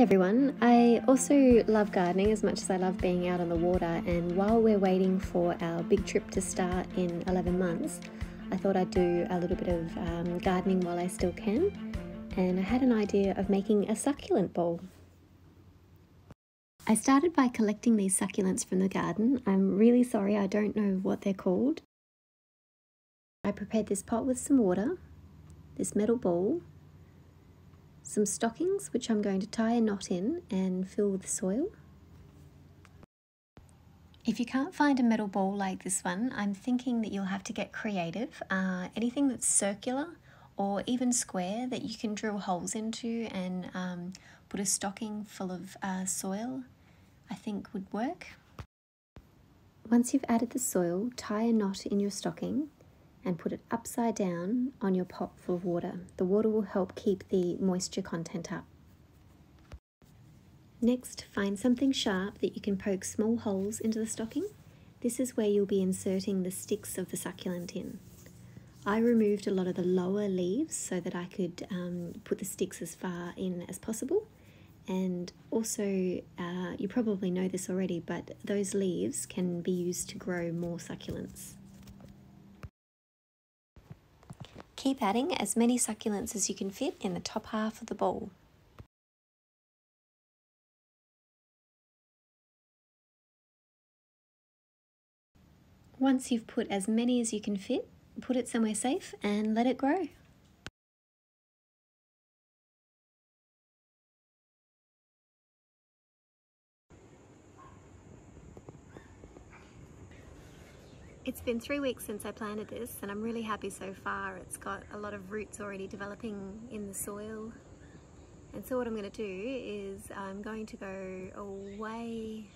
Everyone. I also love gardening as much as I love being out on the water, and while we're waiting for our big trip to start in 11 months, I thought I'd do a little bit of um, gardening while I still can. And I had an idea of making a succulent ball. I started by collecting these succulents from the garden. I'm really sorry I don't know what they're called. I prepared this pot with some water, this metal bowl, some stockings which I'm going to tie a knot in and fill with soil. If you can't find a metal ball like this one, I'm thinking that you'll have to get creative. Uh, anything that's circular or even square that you can drill holes into and um, put a stocking full of uh, soil, I think would work. Once you've added the soil, tie a knot in your stocking and put it upside down on your pot full of water. The water will help keep the moisture content up. Next, find something sharp that you can poke small holes into the stocking. This is where you'll be inserting the sticks of the succulent in. I removed a lot of the lower leaves so that I could um, put the sticks as far in as possible. And also, uh, you probably know this already, but those leaves can be used to grow more succulents. Keep adding as many succulents as you can fit in the top half of the bowl. Once you've put as many as you can fit, put it somewhere safe and let it grow. It's been three weeks since I planted this and I'm really happy so far. It's got a lot of roots already developing in the soil. And so what I'm going to do is I'm going to go away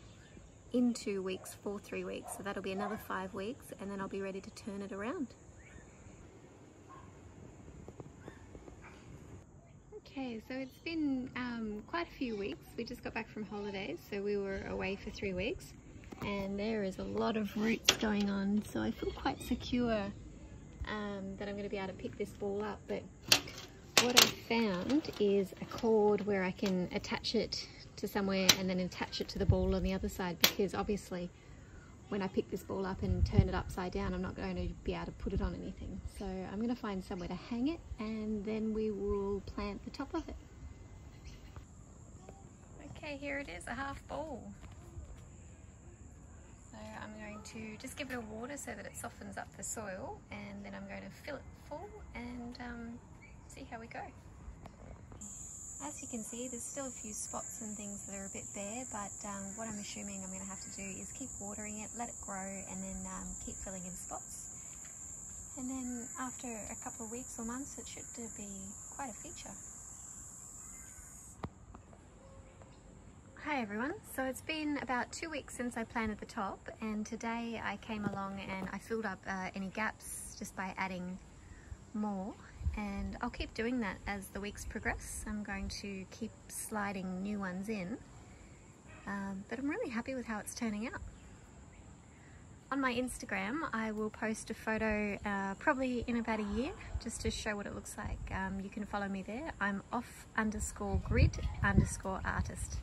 in two weeks for three weeks. So that'll be another five weeks and then I'll be ready to turn it around. Okay, so it's been um, quite a few weeks. We just got back from holidays, so we were away for three weeks and there is a lot of roots going on so I feel quite secure um, that I'm going to be able to pick this ball up. But what I found is a cord where I can attach it to somewhere and then attach it to the ball on the other side because obviously when I pick this ball up and turn it upside down I'm not going to be able to put it on anything. So I'm going to find somewhere to hang it and then we will plant the top of it. Okay here it is a half ball I'm going to just give it a water so that it softens up the soil and then I'm going to fill it full and um, see how we go. As you can see, there's still a few spots and things that are a bit bare, but um, what I'm assuming I'm going to have to do is keep watering it, let it grow, and then um, keep filling in spots. And then after a couple of weeks or months, it should be quite a feature. Hi everyone, so it's been about two weeks since I planted the top and today I came along and I filled up uh, any gaps just by adding more and I'll keep doing that as the weeks progress. I'm going to keep sliding new ones in um, but I'm really happy with how it's turning out. On my Instagram I will post a photo uh, probably in about a year just to show what it looks like. Um, you can follow me there. I'm off underscore grid underscore artist.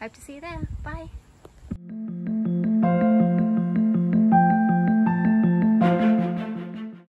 Hope to see you there. Bye.